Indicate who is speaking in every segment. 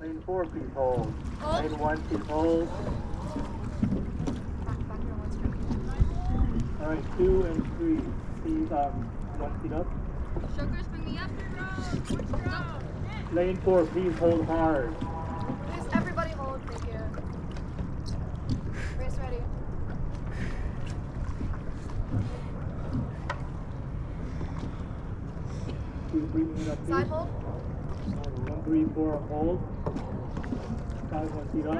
Speaker 1: Lane four, please hold. Lane one, please hold. All right, two and three, please, um, one feet up.
Speaker 2: Sugars, bring me up your road. Let's go.
Speaker 1: Lane four, please hold hard.
Speaker 2: Please, everybody hold. Thank you. Race ready.
Speaker 1: Two, three, feet up,
Speaker 2: Side
Speaker 1: please.
Speaker 2: hold.
Speaker 1: One, three, four, hold. Five, one feet up.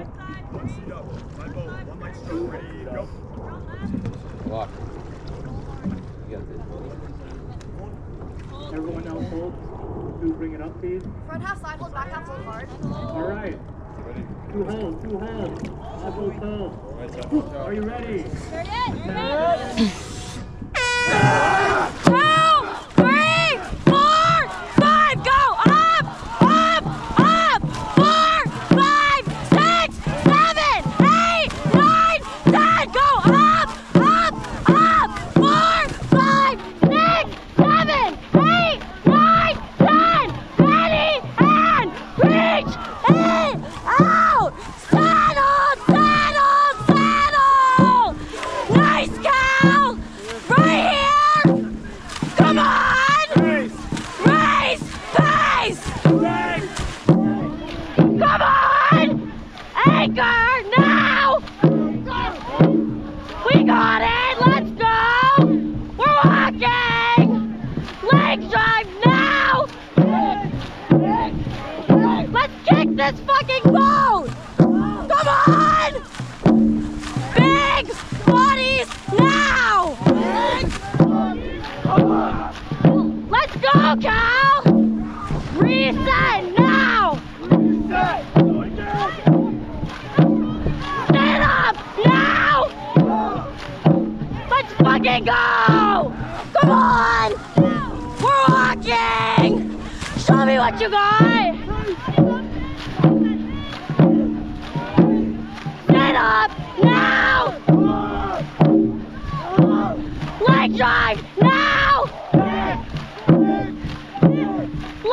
Speaker 3: One seat up. Side boat. One light stroke. Ready, go.
Speaker 4: Lock. You got this.
Speaker 1: Everyone else hold. Two, bring it up, please.
Speaker 2: Front half side hold, back half hold hard.
Speaker 1: All right.
Speaker 3: Ready?
Speaker 1: Two hold, two hold. Both hold. Are you ready?
Speaker 5: Anchor now! We got it! Let's go! We're walking! Leg drive now! Let's kick this fucking boat! Come on! Big bodies now! Let's go, Cal! Reset fucking go! Come on! We're walking! Show me what you got! Stand up now! Leg drive now!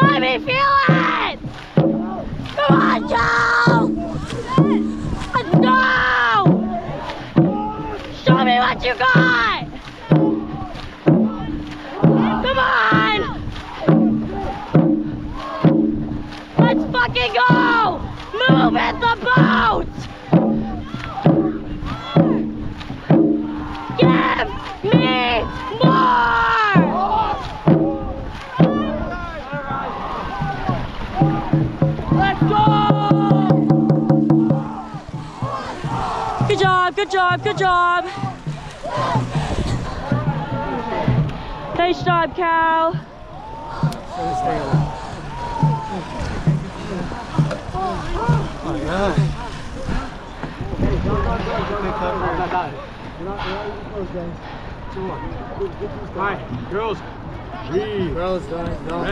Speaker 5: Let me feel it! Come on, Joe! Let's! Show me what you got! At the boat! Give me more! Let's go! Good job, good job, good job. Nice job, Cal.
Speaker 3: Hi, girls.
Speaker 1: Girls, don't, don't.